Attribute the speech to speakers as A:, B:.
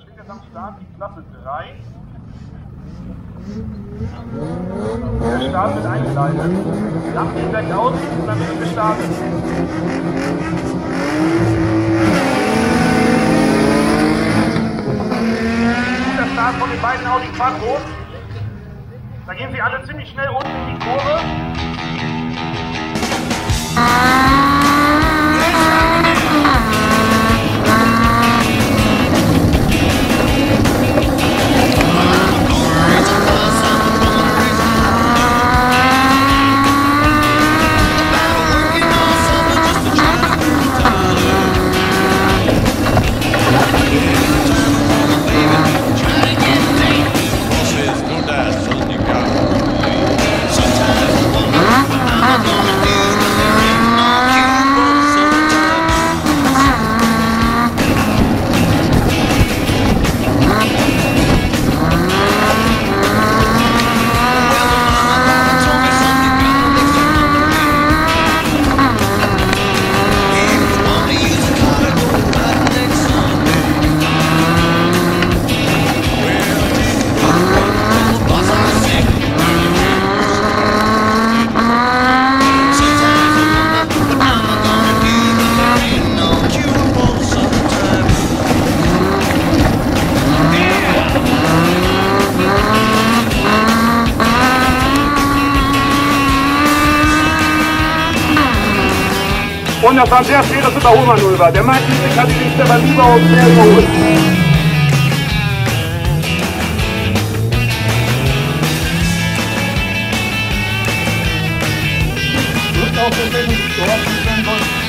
A: Da steht jetzt am Start die Klasse 3. Der Start wird eingeleitet. Lampen gehen gleich aus und dann wird gestartet. Guter Start von den beiden Audi Quattro. Da gehen sie alle ziemlich schnell unten in die Kurve. Und das war ein sehr schweres Überholmanöver. Der meinte, ich hatte sich aber lieber aus mehr überholt.
B: Rückaufbewegung, dort, wenn